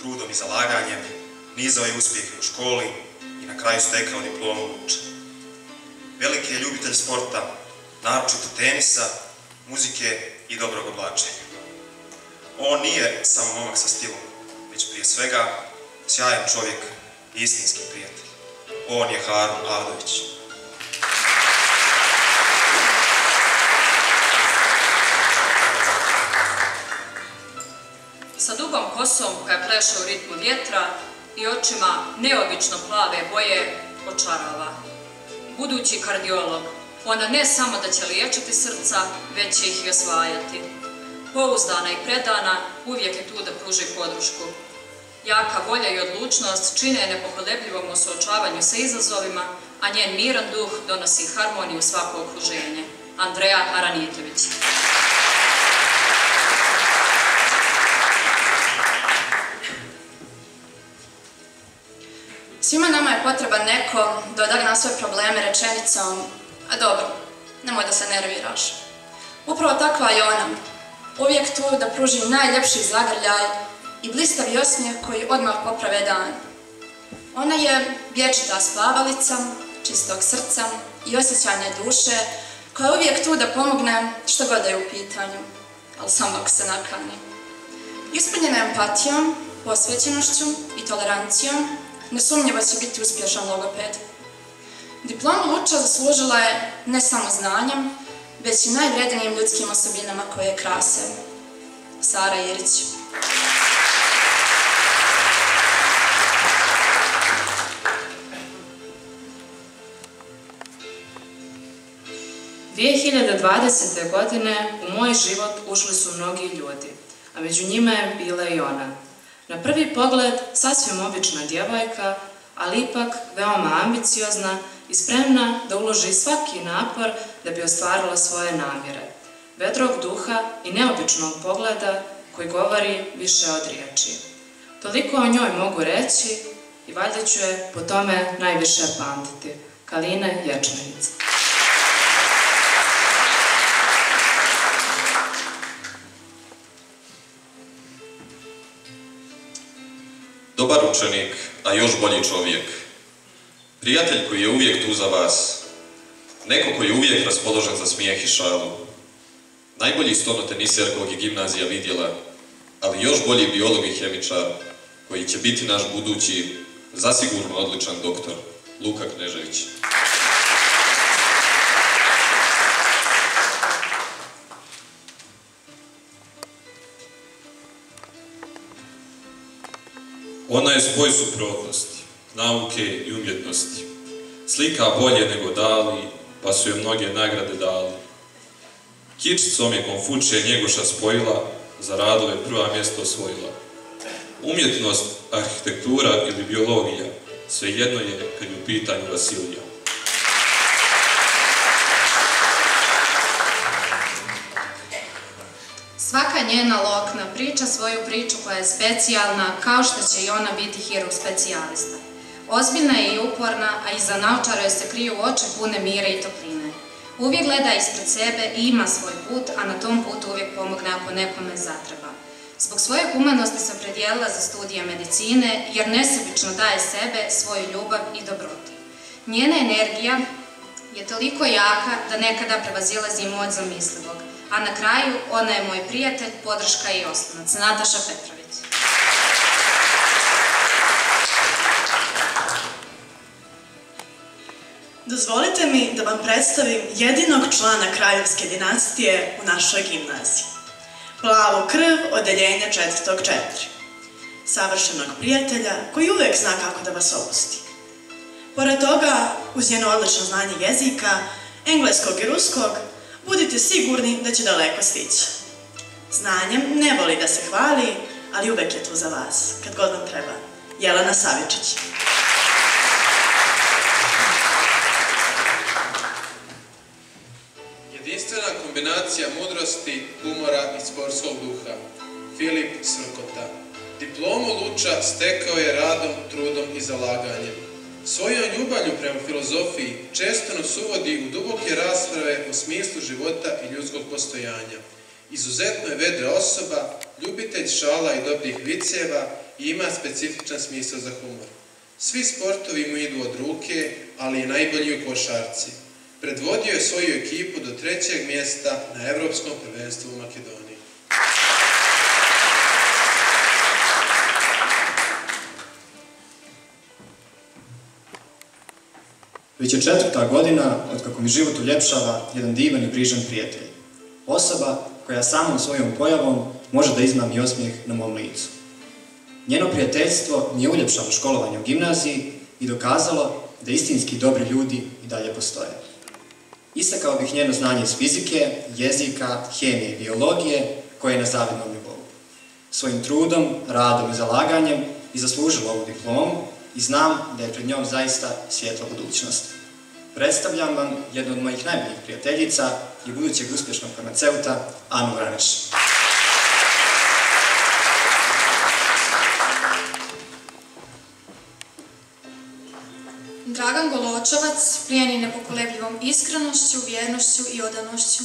trudom i zalaganjem, nizao je uspjehe u školi i na kraju stekao diplomu Luča. Veliki je ljubitelj sporta, naročito tenisa, muzike i dobrog oblačenja. On nije samo momak sa stilom, već prije svega sjajan čovjek i istinski prijatelj. On je Harun Avdović. Kosom koja pleše u ritmu vjetra i očima neobično plave boje očarava. Budući kardiolog, ona ne samo da će liječiti srca, već će ih i osvajati. Pouzdana i predana, uvijek je tu da pruži podršku. Jaka volja i odlučnost čine nepokolebljivom u suočavanju sa izazovima, a njen miran duh donosi harmoniju svako okruženje. Andreja Aranitović. Potreban neko da odagna svoje probleme rečenicom A dobro, nemoj da se nerviraš. Upravo takva je ona. Uvijek tu da pruži najljepši zagrljaj i blistavi osmijeh koji odmah poprave dan. Ona je vječita spavalica, čistog srca i osjećanja duše, koja je uvijek tu da pomogne što god je u pitanju, ali samo ako se nakani. Ispunjena empatijom, posvećenošću i tolerancijom, nesumnjivo će biti uspješan logoped. Diplomu Luča zaslužila je ne samo znanjem, već i najvrednijim ljudskim osobinama koje krase. Sara. ...2020. godine u moj život ušli su mnogi ljudi, a među njima je bila i ona. Na prvi pogled sasvim obična djevojka, ali ipak veoma ambiciozna i spremna da uloži svaki napor da bi ostvarila svoje namjere. Vedrog duha i neobičnog pogleda koji govori više od riječi. Toliko o njoj mogu reći i valjda ću je po tome najviše pamtiti. Kalina Ječmenica. Dobar učenik, a još bolji čovjek. Prijatelj koji je uvijek tu za vas. Neko koji je uvijek raspoložen za smijeh i šalu. Najbolji stonoteniser kog je gimnazija vidjela, ali još bolji biolog i hemičar, koji će biti naš budući, zasigurno odličan doktor, Luka Knežević. Ona je spoj suprotnosti, nauke i umjetnosti. Slika bolje nego dali, pa su je mnoge nagrade dali. Kičicom je Konfučije Njegoša spojila, za radove prva mjesto osvojila. Umjetnost, arhitektura ili biologija, svejedno je kad je u pitanju Vasilija. Njena lokna priča svoju priču koja je specijalna, kao što će i ona biti hirurg specijalista. Ozbiljna je i uporna, a iza naučara se kriju oči pune mire i topline. Uvijek gleda ispred sebe i ima svoj put, a na tom putu uvijek pomogne ako nekome zatreba. Zbog svoje humanosti se predijelila za studije medicine, jer nesebično daje sebe, svoju ljubav i dobrotu. Njena energija je toliko jaka da nekada prevazilazi moć zamislivog a na kraju ona je moj prijatelj, podrška i oslonac, Nataša Petrović. Dozvolite mi da vam predstavim jedinog člana kraljevske dinastije u našoj gimnaziji. Plavu krv odeljenja četvrtog četiri. Savršenog prijatelja koji uvijek zna kako da vas opusti. Pored toga, uz njeno odlično znanje jezika, engleskog i ruskog, budite sigurni da će daleko stići. Znanjem ne voli da se hvali, ali uvek je tu za vas, kad god vam treba. Jelena Savičić. Jedinstvena kombinacija mudrosti, humora i sportskog duha. Filip Srkota. Diplomu Luča stekao je radom, trudom i zalaganjem. Svojom ljubavlju prema filozofiji često nas uvodi u duboke rasprave o smislu života i ljudskog postojanja. Izuzetno je vedra osoba, ljubitelj šala i dobrih viceva i ima specifičan smisao za humor. Svi sportovi mu idu od ruke, ali je najbolji u košarci. Predvodio je svoju ekipu do trećeg mjesta na Europskom prvenstvu u Makedoniji. Već je četvrta godina od kako mi život uljepšava jedan divan i brižan prijatelj. Osoba koja samom svojom pojavom može da iznami osmijeh na mom licu. Njeno prijateljstvo mi je uljepšalo školovanje u gimnaziji i dokazalo da istinski dobri ljudi i dalje postoje. Istakao bih njeno znanje iz fizike, jezika, hemije i biologije koje je na zavidnom nivou. Svojim trudom, radom i zalaganjem i zaslužila ovu diplomu i znam da je pred njom zaista svjetla budućnost. Predstavljam vam jednu od mojih najboljih prijateljica i budućeg uspješnog farmaceuta, Anu Vraneš. Dragan Goločovac plijeni nepokolebljivom iskrenošću, vjernošću i odanošću.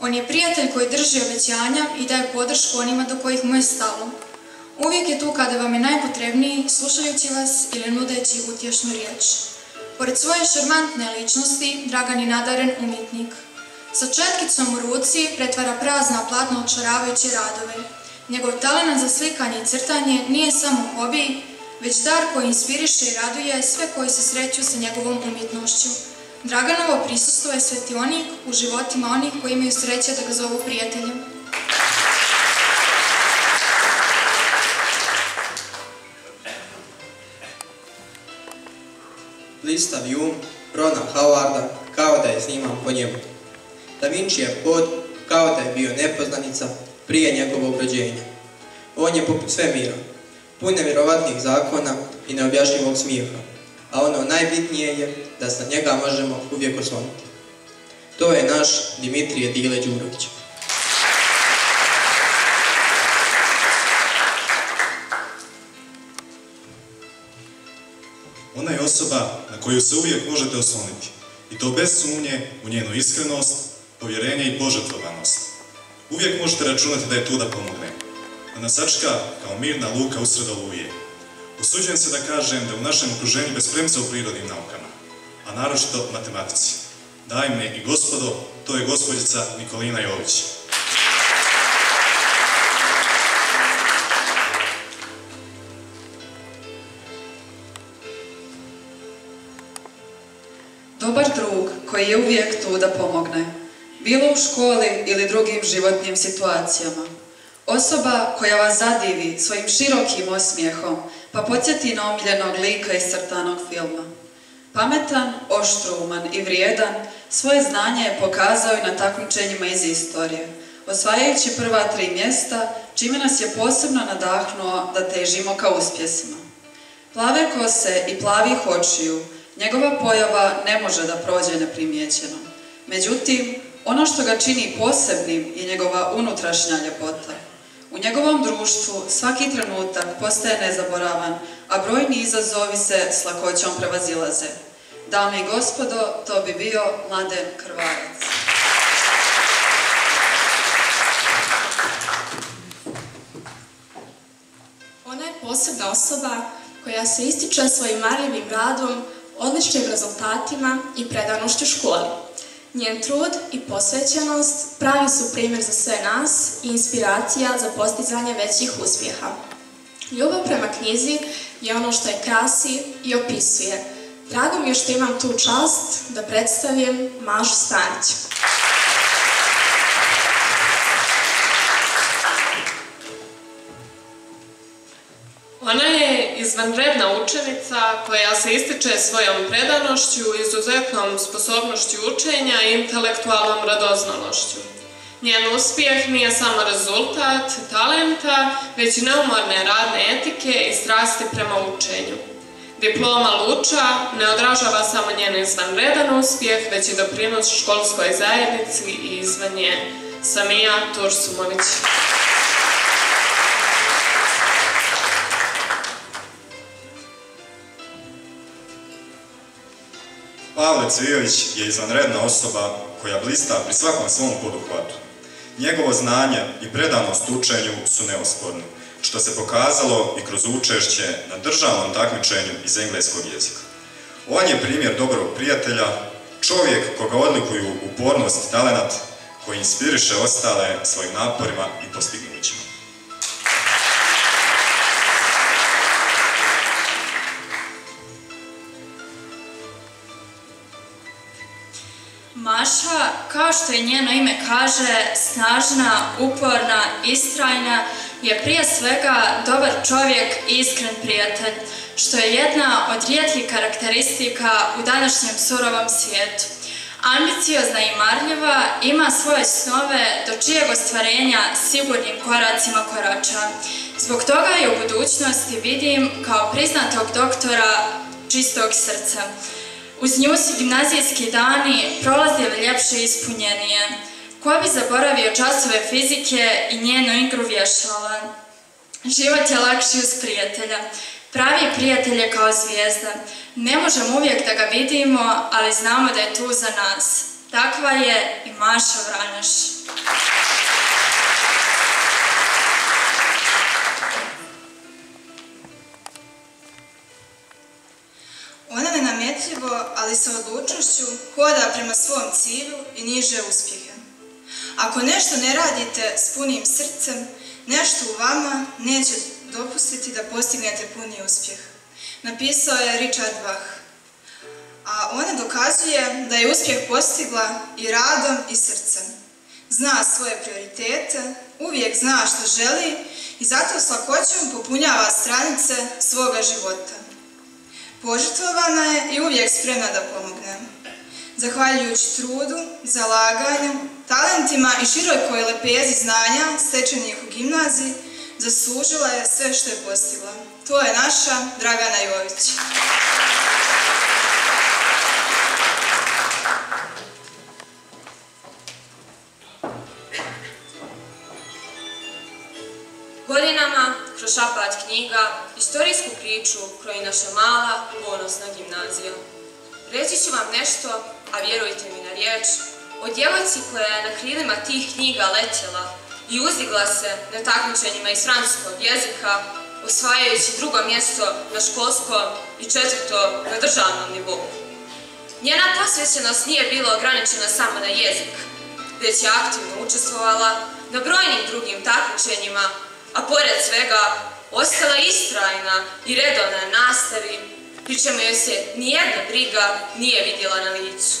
On je prijatelj koji drži obećanja i daje podršku onima do kojih mu je stalo. Uvijek je tu kada vam je najpotrebniji, slušajući vas ili nudeći utješnu riječ. Pored svoje šarmantne ličnosti, Dragan je nadaren umjetnik. Sa četkicom u ruci pretvara prazna platna očaravajuće radove. Njegov talent za slikanje i crtanje nije samo hobi, već dar koji inspiriše i raduje sve koji se sreću sa njegovom umjetnošću. Draganovo prisustvo je svetionik u životima onih koji imaju sreće da ga zovu prijateljem. Blistav jum Rona Howarda kao da je sniman po njemu. Da Vinci je pod kao da je bio nepoznanica prije njegovog rođenja. On je poput svemira, pun nevjerovatnih zakona i neobjašnjivog smijeha, a ono najbitnije je da se na njega možemo uvijek osloniti. To je naš Dimitrije Dile Đurović. Osoba na koju se uvijek možete osloniti. I to bez sumnje u njenu iskrenost, povjerenje i požrtvovanost. Uvijek možete računati da je tu da pomogne. Da nas sačka kao mirna luka usred oluje. Usuđujem se da kažem da u našem okruženju bez premca u prirodnim naukama, a naročito matematici. Daj me i gospodo, to je gospođica Nikolina Jović. Koji je uvijek tu da pomogne, bilo u školi ili drugim životnim situacijama. Osoba koja vas zadivi svojim širokim osmijehom, pa podsjeti na omiljenog lika iz crtanog filma. Pametan, oštruman i vrijedan, svoje znanje je pokazao i na takmičenjima iz istorije, osvajajući prva tri mjesta, čime nas je posebno nadahnuo da težimo ka uspjesima. Plave kose i plavih očiju, njegova pojava ne može da prođe neprimjećeno. Međutim, ono što ga čini posebnim je njegova unutrašnja ljepota. U njegovom društvu svaki trenutak postaje nezaboravan, a brojni izazovi se s lakoćom prevazilaze. Dame i gospodo, to bi bio Mladen Krvarac. Ona je posebna osoba koja se ističe svojim marljivim radom, odličnim rezultatima i predanošću školi. Njen trud i posvećenost pravi su primjer za sve nas i inspiracija za postizanje većih uspjeha. Ljubav prema knjizi je ono što je krasi i opisuje. Drago mi je što imam tu čast da predstavim Mašu Stanić. Izvanredna učenica koja se ističe svojom predanošću, izuzetnom sposobnošću učenja i intelektualnom radoznalošću. Njen uspjeh nije samo rezultat talenta, već i neumorne radne etike i strasti prema učenju. Diploma Luča ne odražava samo njen izvanredan uspjeh, već i doprinos školskoj zajednici i izvan nje. Samija Tursumović. Pavle Cvijović je izvanredna osoba koja blista pri svakom svom poduhvatu. Njegovo znanje i predanost učenju su neosporni, što se pokazalo i kroz učešće na državnom takmičenju iz engleskog jezika. On je primjer dobrog prijatelja, čovjek koga odlikuju upornost i talenat, koji inspiriše ostale svojim naporima i postignućima. Maša, kao što i njeno ime kaže, snažna, uporna, istrajna, je prije svega dobar čovjek i iskren prijatelj, što je jedna od rijetkih karakteristika u današnjem surovom svijetu. Ambiciozna i marljiva, ima svoje snove do čijeg ostvarenja sigurnim koracima korača. Zbog toga je u budućnosti vidim kao priznatog doktora čistog srca. Uz nju su gimnazijski dani prolazili ljepše i ispunjenije. Ko bi zaboravio časove fizike i njenu igru vješala? Život je lakši uz prijatelja. Pravi prijatelj je kao zvijezda. Ne možemo uvijek da ga vidimo, ali znamo da je tu za nas. Takva je i Maša Vranjaš. Ona nenamjetljivo, ali sa odlučnošću, hoda prema svom cilju i niže uspjehe. Ako nešto ne radite s punim srcem, nešto u vama neće dopustiti da postignete puni uspjeh. Napisao je Richard Bach. A ona dokazuje da je uspjeh postigla i radom i srcem. Zna svoje prioritete, uvijek zna što želi i zato s lakoćom popunjava stranice svoga života. Požrtvovana je i uvijek spremna da pomogne. Zahvaljujući trudu, zalaganju, talentima i širokoj lepezi znanja stečenih u gimnaziji, zaslužila je sve što je postigla. To je naša Dragana Jović. Godinama, kroz šapat knjiga, istorijsku priču kroji naša mala, ponosna gimnazija. Reći ću vam nešto, a vjerujte mi na riječ, o djevojci koja je na krilima tih knjiga letjela i uzdigla se na takmičenjima iz francuskog jezika, osvajajući drugo mjesto na školskom i četvrto na državnom nivou. Njena posvećenost nije bila ograničena samo na jezik, već je aktivno učestvovala na brojnim drugim takmičenjima, a pored svega ostala istrajna i redovna na nastavi, pri čemu joj se nijedna briga nije vidjela na licu.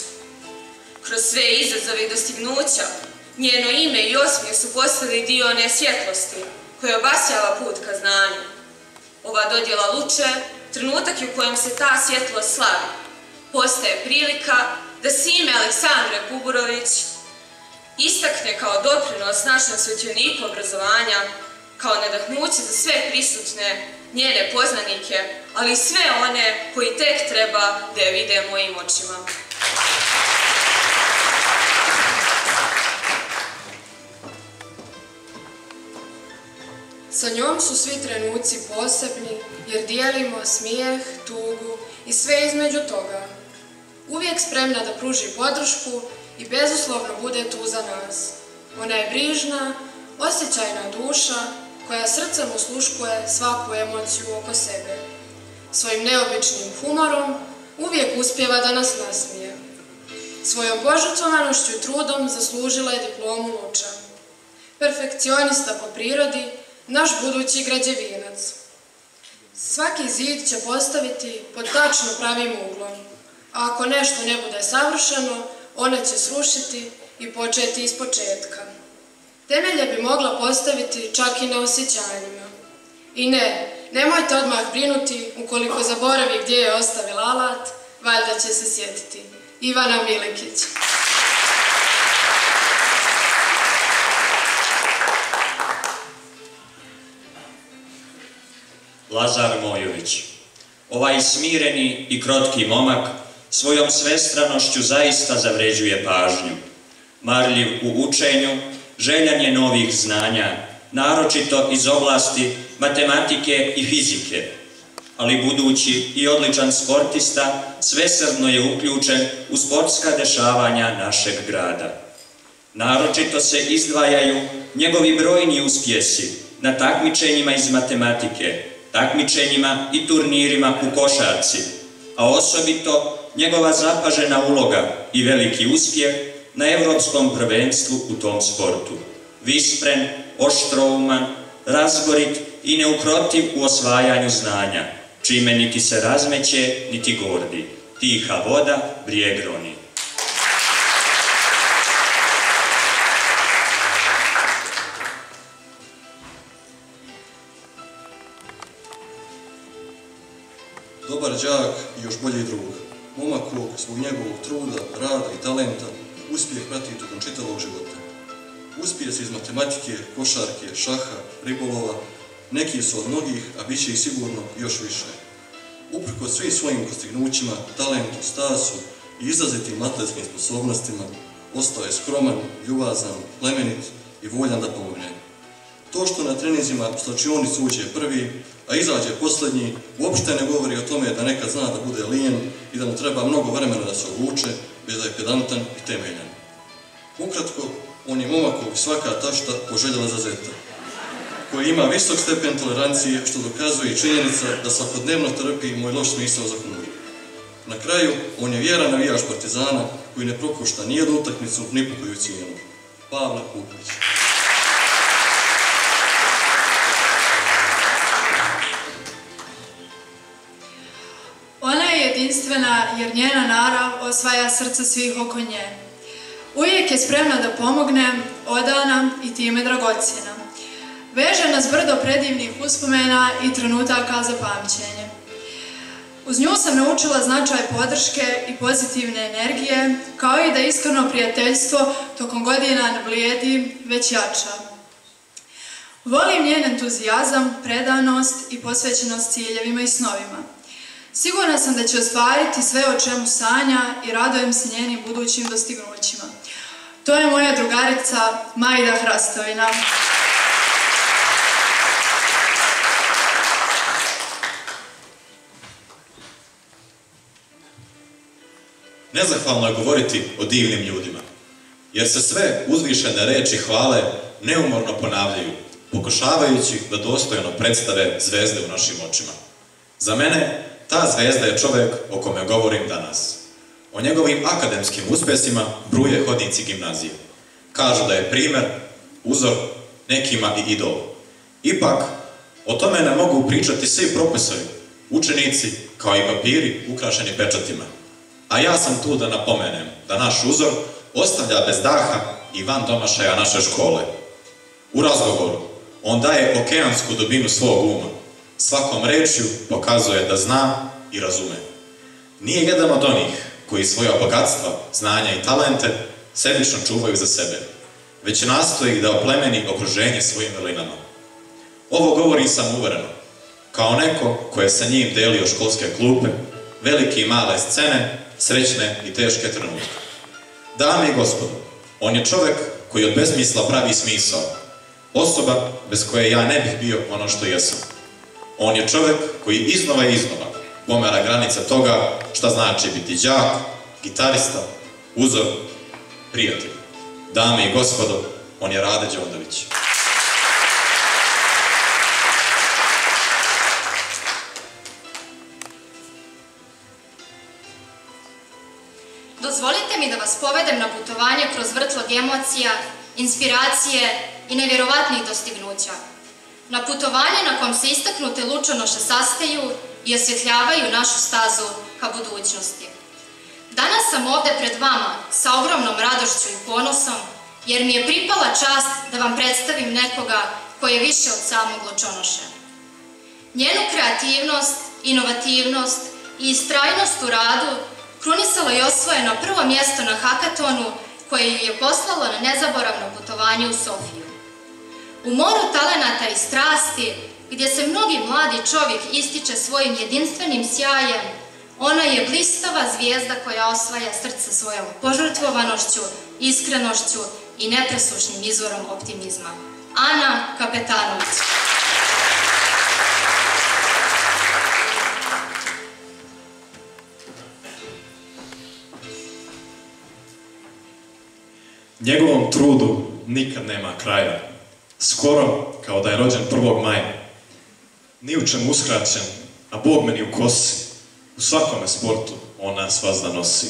Kroz sve izazove i dostignuća, njeno ime i osmijeh su postali dio one svjetlosti koja obasjava put ka znanju. Ova dodjela luče, trenutak je u kojem se ta svjetlost slavi. Postaje prilika da se ime Aleksandre Kuburović istakne kao doprinos našem svjetljenika obrazovanja, kao nadahnuće za sve prisutne njene poznanike, ali i sve one koji tek treba da je vide mojim očima. Sa njom su svi trenuci posebni jer dijelimo smijeh, tugu i sve između toga. Uvijek spremna da pruži podršku i bezuslovno bude tu za nas. Ona je brižna, osjećajna duša koja srcem usluškuje svaku emociju oko sebe. Svojim neobičnim humorom uvijek uspjeva da nas nasmije. Svojom požrtvovanošću i trudom zaslužila je diplomu Luča. Perfekcionista po prirodi, naš budući građevinac. Svaki zid će postaviti pod tačno pravim uglom, a ako nešto ne bude savršeno, ona će srušiti i početi iz početka. Temelje bi mogla postaviti čak i na osjećanjima. I ne, nemojte odmah brinuti ukoliko zaboravi gdje je ostavila alat, valjda će se sjetiti. Ivana Milikić. Lazar Mojović. Ovaj smireni i krotki momak svojom svestranošću zaista zavređuje pažnju. Marljiv u učenju, željan je novih znanja, naročito iz oblasti matematike i fizike, ali budući i odličan sportista, svesrdno je uključen u sportska dešavanja našeg grada. Naročito se izdvajaju njegovi brojni uspjesi na takmičenjima iz matematike, takmičenjima i turnirima u košarci, a osobito njegova zapažena uloga i veliki uspjeh na europskom prvenstvu u tom sportu. Vispren, oštrouman, razgorit i neukrotiv u osvajanju znanja, čime niti se razmeće, niti gordi. Tiha voda, brijeg roni. Dobar đak i još bolji drug. Momak kog zbog njegovog truda, rada i talenta uspjeh prati tokom čitavog života. Uspjesi iz matematike, košarke, šaha, ribolova, neki su od mnogih, a bit će ih sigurno još više. Uprko svim svojim postignućima, talentu, stasu i izrazitim atletskim sposobnostima, ostao je skroman, ljubazan, plemenit i voljan da pomogne. To što na trenizima u slačionicu uđe prvi, a izađe posljednji, uopšte ne govori o tome da nekad zna da bude lijen i da mu treba mnogo vremena da se obuče, bez da je pedantan i temeljan. Ukratko, on je momak svaka tašta poželjela za zeta, koji ima visok stepen tolerancije, što dokazuje i činjenica da svakodnevno trpi moj loš smisao za humor. Na kraju, on je vjeran navijač Partizana koji ne propušta nijednu utakmicu ni po koju cijenu. Pavla Kuković. Jedinstvena jer njena narav osvaja srce svih oko nje. Uvijek je spremna da pomogne, odana i time dragocjena. Veže nas brdo predivnih uspomena i trenutaka za pamćenje. Uz nju sam naučila značaj podrške i pozitivne energije, kao i da iskreno prijateljstvo tokom godina ne blijedi, već jača. Volim njen entuzijazam, predanost i posvećenost ciljevima i snovima. Sigurna sam da će ostvariti sve o čemu sanja i radojem se njenim budućim dostignućima. To je moja drugarica Majda Hrastovina. Nezahvalno je govoriti o divnim ljudima, jer se sve uzvišene reči hvale neumorno ponavljaju, pokušavajući da dostojno predstave zvezde u našim očima. Za mene ta zvezda je čovjek o kome govorim danas. O njegovim akademskim uspjesima bruje hodnici gimnazije. Kažu da je primjer, uzor, nekima i idol. Ipak, o tome ne mogu pričati svi profesori, učenici, kao i papiri ukrašeni pečatima. A ja sam tu da napomenem da naš uzor ostavlja bez daha i van domašaja naše škole. U razgovoru on daje okeansku dubinu svog uma. Svakom rečju pokazuje da zna i razume. Nije jedan od onih koji svoja bogatstva, znanja i talente sebično čuvaju za sebe, već nastoji da oplemeni okruženje svojim vrlinama. Ovo govori sam uvereno, kao neko koje sa njim delio školske klupe, velike i male scene, srećne i teške trenutke. Dame i gospodo, on je čovjek koji od besmisla pravi smisao. Osoba bez koje ja ne bih bio ono što jesam. On je čovjek koji iznova i iznova pomera granice toga šta znači biti đak, gitarista, uzor, prijatelj. Dame i gospodo, on je Rade Đondović. Dozvolite mi da vas povedem na putovanje kroz vrtlog emocija, inspiracije i nevjerovatnih dostignuća. Na putovanje na kom se istaknute lučonoše sastaju i osvjetljavaju našu stazu ka budućnosti. Danas sam ovdje pred vama sa ogromnom radošću i ponosom, jer mi je pripala čast da vam predstavim nekoga koji je više od samog lučonoše. Njenu kreativnost, inovativnost i istrajnost u radu krunisalo je osvojeno prvo mjesto na hakatonu koje ju je poslalo na nezaboravno putovanje u Sofiju. U moru talenata i strasti, gdje se mnogi mladi čovjek ističe svojim jedinstvenim sjajem, ona je blistava zvijezda koja osvaja srce svojom požrtvovanošću, iskrenošću i nepresušnim izvorom optimizma. Ana Kapetanović. Njegovom trudu nikad nema kraja. Skoro kao da je rođen 1. maja. Ni u čemu uskraćen, a Bog meni u kosi. U svakome sportu on nas vazda nosi.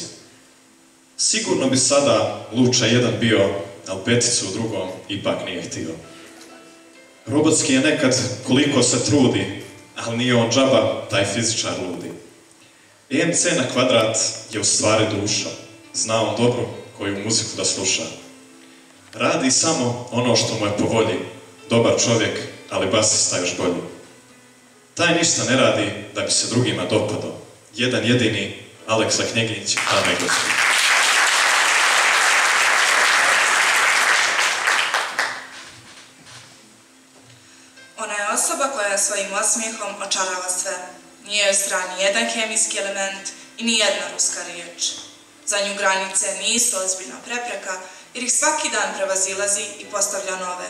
Sigurno bi sada Luča jedan bio, ali peticu u drugom ipak nije htio. Robotski je nekad koliko se trudi, ali nije on džaba, taj fizičar ludi. EMC na kvadrat je u stvari duša. Zna on dobro koju muziku da sluša. Radi samo ono što mu je po volji. Dobar čovjek, ali basista još bolji. Taj ništa ne radi da bi se drugima dopadao. Jedan jedini Aleksa Knjeginjić, dame i gospodo. Ona je osoba koja svojim osmijehom očarava sve. Nije joj strani jedan kemijski element i ni jedna ruska riječ. Za nju granice nisu ozbiljna prepreka jer ih svaki dan prevazilazi i postavlja nove.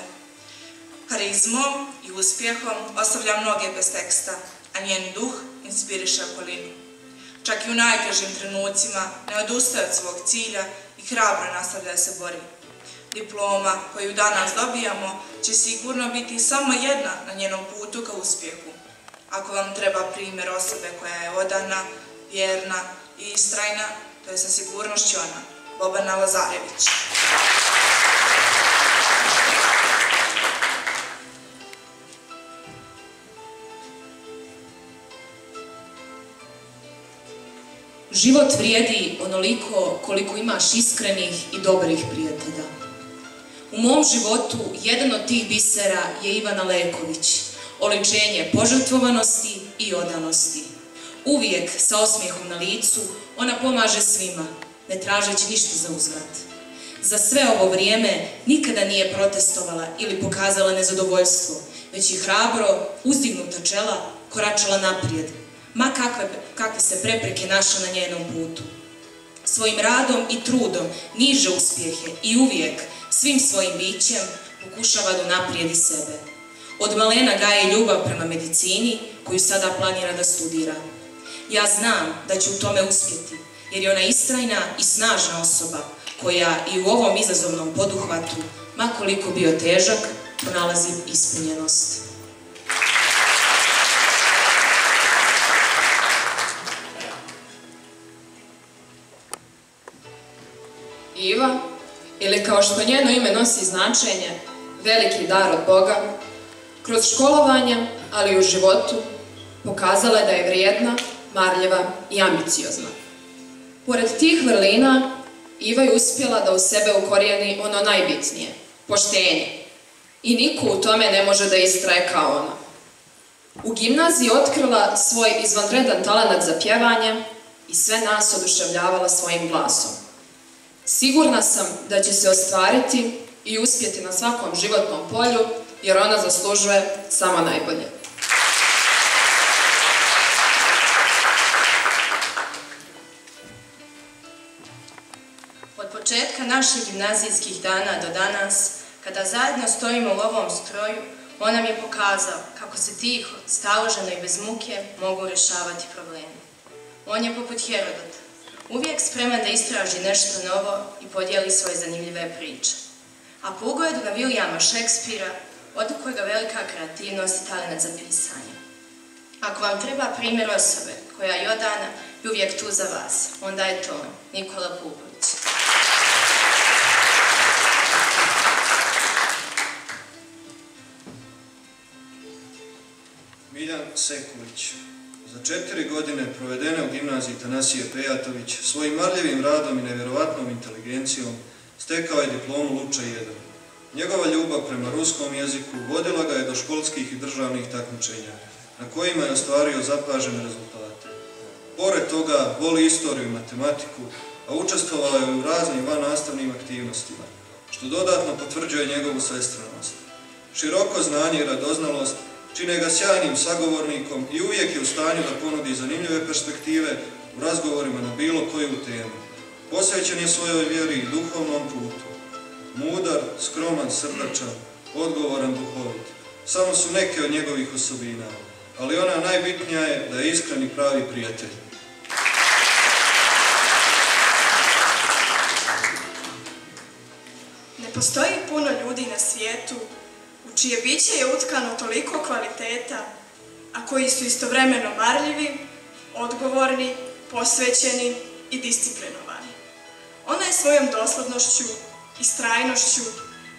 Karizmom i uspjehom ostavlja mnoge bez teksta, a njen duh inspiriše okolinu. Čak i u najtežim trenucima ne odustaje od svog cilja i hrabro nastavlja se bori. Diploma koju danas dobijamo će sigurno biti samo jedna na njenom putu ka uspjehu. Ako vam treba primjer osobe koja je odana, vjerna i istrajna, to je sa sigurnošću ona, Bobana Lazarević. Život vrijedi onoliko koliko imaš iskrenih i dobrih prijatelja. U mom životu jedan od tih bisera je Ivana Leković, oličenje požrtvovanosti i odanosti. Uvijek sa osmijehom na licu ona pomaže svima, ne tražeći ništa za uzvrat. Za sve ovo vrijeme nikada nije protestovala ili pokazala nezadovoljstvo, već i hrabro, uzdignuta čela, koračala naprijed, ma kakve, se prepreke našle na njenom putu. Svojim radom i trudom niže uspjehe i uvijek svim svojim bićem pokušava da naprijedi sebe. Od malena gaje ljubav prema medicini koju sada planira da studira. Ja znam da će u tome uspjeti jer je ona istrajna i snažna osoba koja i u ovom izazovnom poduhvatu, makoliko bio težak, pronalazi ispunjenost. Iva, ili kao što njeno ime nosi značenje, veliki dar od Boga, kroz školovanje, ali i u životu, pokazala je da je vrijedna, marljiva i ambiciozna. Pored tih vrlina, Iva je uspjela da u sebe ukorijeni ono najbitnije, poštenje. I niko u tome ne može da istraje kao ona. U gimnaziji otkrila svoj izvanredan talent za pjevanje i sve nas oduševljavala svojim glasom. Sigurna sam da će se ostvariti i uspjeti na svakom životnom polju, jer ona zaslužuje samo najbolje. Od početka naših gimnazijskih dana do danas, kada zajedno stojimo u ovom stroju, on nam je pokazao kako se tiho, staloženo i bez muke mogu rješavati problemi. On je poput Herodota, uvijek spreman da istraži nešto novo i podijeli svoje zanimljive priče. A po ugledu na Williama Šekspira odlikuje ga velika kreativnost i talent za pisanje. Ako vam treba primjer osobe koja je odana i uvijek tu za vas, onda je to Nikola Pupović. Miljan Sekulić. Za četiri godine provedene u gimnaziji Tanasije Pejatović svojim marljivim radom i nevjerovatnom inteligencijom stekao je diplomu Luča 1. Njegova ljubav prema ruskom jeziku vodila ga je do školskih i državnih takmičenja, na kojima je ostvario zapažene rezultate. Pored toga, voli istoriju i matematiku, a učestvovao je u raznim van-nastavnim aktivnostima, što dodatno potvrđuje njegovu svestranost. Široko znanje i radoznalost čine ga sjajnim sagovornikom i uvijek je u stanju da ponudi zanimljive perspektive u razgovorima na bilo koju temu. Posvećen je svojoj vjeri i duhovnom putu. Mudar, skroman, srdačan, odgovoran, duhovit. Samo su neke od njegovih osobina, ali ona najbitnija je da je iskren pravi prijatelj. postoji puno ljudi na svijetu čije biće je utkano toliko kvaliteta, a koji su istovremeno marljivi, odgovorni, posvećeni i disciplinovani. Ona je svojom doslednošću i strajnošću,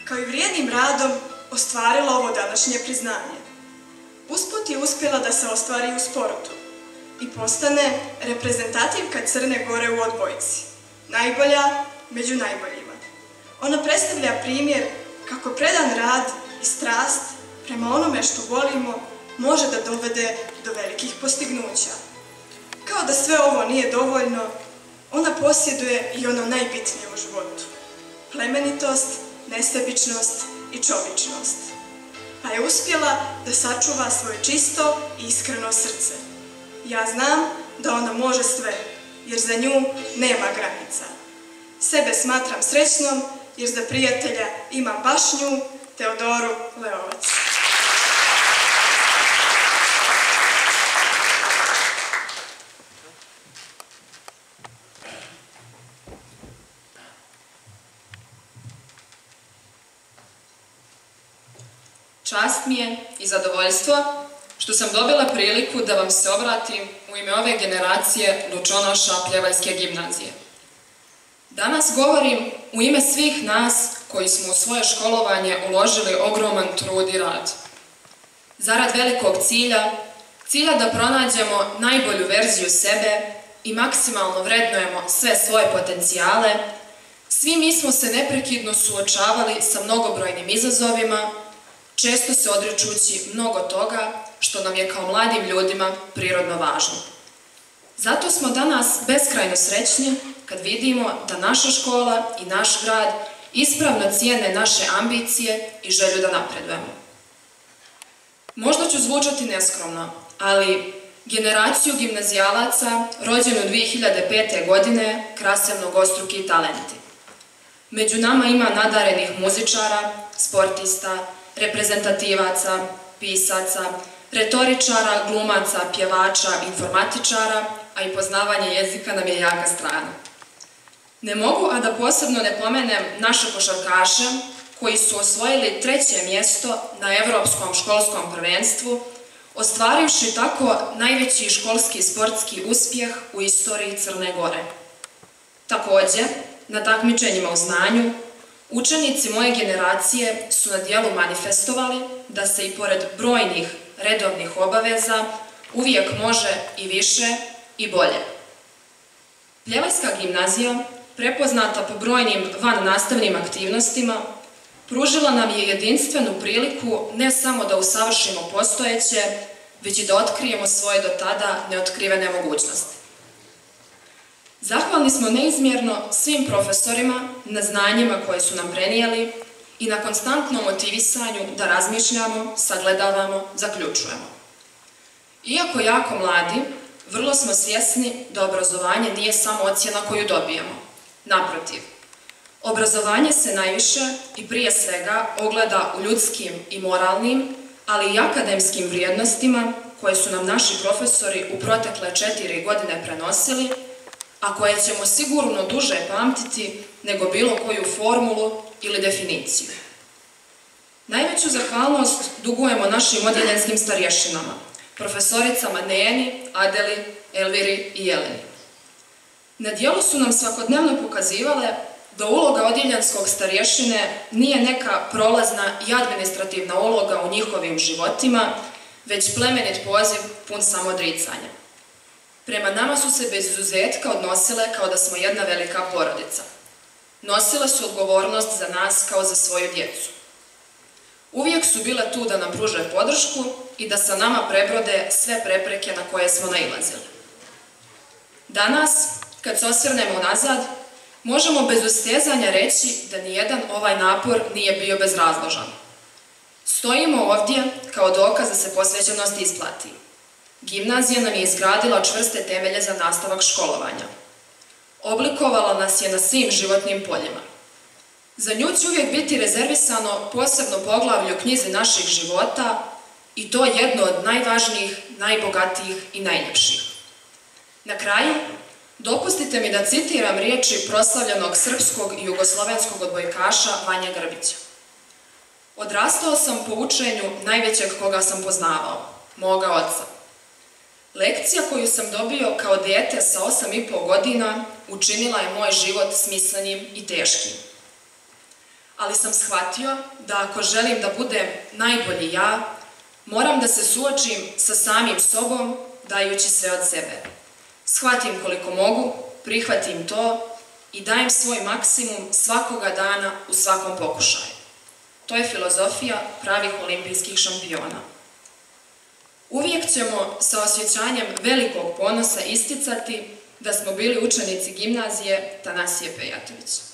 kao i vrijednim radom, ostvarila ovo današnje priznanje. Usput je uspjela da se ostvari u sportu i postane reprezentativka Crne Gore u odbojci. Najbolja među najboljima. Ona predstavlja primjer kako predan rad i strast prema onome što volimo može da dovede do velikih postignuća. Kao da sve ovo nije dovoljno, ona posjeduje i ono najbitnije u životu. Plemenitost, nesebičnost i čovičnost. Pa je uspjela da sačuva svoje čisto i iskreno srce. Ja znam da ona može sve, jer za nju nema granica. Sebe smatram srećnom, jer za prijatelja imam baš nju, Teodoru Leovac. Čast mi je i zadovoljstvo što sam dobila priliku da vam se obratim u ime ove generacije lučonoša Pljevaljske gimnazije. Danas govorim u ime svih nas koji smo u svoje školovanje uložili ogroman trud i rad. Zarad velikog cilja, cilja da pronađemo najbolju verziju sebe i maksimalno vrednujemo sve svoje potencijale, svi mi smo se neprekidno suočavali sa mnogobrojnim izazovima, često se odrečući mnogo toga što nam je kao mladim ljudima prirodno važno. Zato smo danas beskrajno srećni kad vidimo da naša škola i naš grad ispravno cijene naše ambicije i želju da napredujemo. Možda ću zvučati neskromno, ali generaciju gimnazijalaca rođenu 2005. godine krase mnogostruki talenti. Među nama ima nadarenih muzičara, sportista, reprezentativaca, pisaca, retoričara, glumaca, pjevača, informatičara, a i poznavanje jezika nam je jaka strana. Ne mogu, a da posebno ne pomenem naše košarkaše koji su osvojili treće mjesto na Europskom školskom prvenstvu, ostvarivši tako najveći školski sportski uspjeh u istoriji Crne Gore. Također, na takmičenjima u znanju, učenici moje generacije su na dijelu manifestovali da se i pored brojnih redovnih obaveza uvijek može i više i bolje. Pljevaljska gimnazija, prepoznata po brojnim van nastavnim aktivnostima, pružila nam je jedinstvenu priliku ne samo da usavršimo postojeće, već i da otkrijemo svoje do tada neotkrivene mogućnosti. Zahvalni smo neizmjerno svim profesorima na znanjima koje su nam prenijeli i na konstantnom motivisanju da razmišljamo, sagledavamo, zaključujemo. Iako jako mladi, vrlo smo svjesni da obrazovanje nije samo ocjena koju dobijemo. Naprotiv, obrazovanje se najviše i prije svega ogleda u ljudskim i moralnim, ali i akademskim vrijednostima koje su nam naši profesori u protekle četiri godine prenosili, a koje ćemo sigurno duže pamtiti nego bilo koju formulu ili definiciju. Najveću zahvalnost dugujemo našim odjeljenskim starješinama, profesoricama Neni, Adeli, Elviri i Jeleni. Na dijelu su nam svakodnevno pokazivale da uloga odjeljanskog starješine nije neka prolazna i administrativna uloga u njihovim životima, već plemenit poziv pun samodricanja. Prema nama su se bez izuzetka odnosile kao da smo jedna velika porodica. Nosile su odgovornost za nas kao za svoju djecu. Uvijek su bile tu da nam pruže podršku i da sa nama prebrode sve prepreke na koje smo nailazili. Danas, kad se osvrnemo nazad, možemo bez ustezanja reći da nijedan ovaj napor nije bio bezrazložan. Stojimo ovdje kao dokaz da se posvećenost isplati. Gimnazija nam je izgradila čvrste temelje za nastavak školovanja. Oblikovala nas je na svim životnim poljima. Za nju će uvijek biti rezervisano posebno poglavlje u knjizi naših života i to jedno od najvažnijih, najbogatijih i najljepših. Na kraju, Dopustite mi da citiram riječi proslavljenog srpskog i jugoslovenskog odbojkaša Vanja Grbića. Odrastao sam po učenju najvećeg koga sam poznavao, moga oca. Lekcija koju sam dobio kao dijete sa osam i pol godina učinila je moj život smislenim i teškim. Ali sam shvatio da ako želim da budem najbolji ja, moram da se suočim sa samim sobom dajući sve od sebe. Shvatim koliko mogu, prihvatim to i dajem svoj maksimum svakoga dana u svakom pokušaju. To je filozofija pravih olimpijskih šampiona. Uvijek ćemo sa osjećanjem velikog ponosa isticati da smo bili učenici gimnazije Tanasije Pejatović.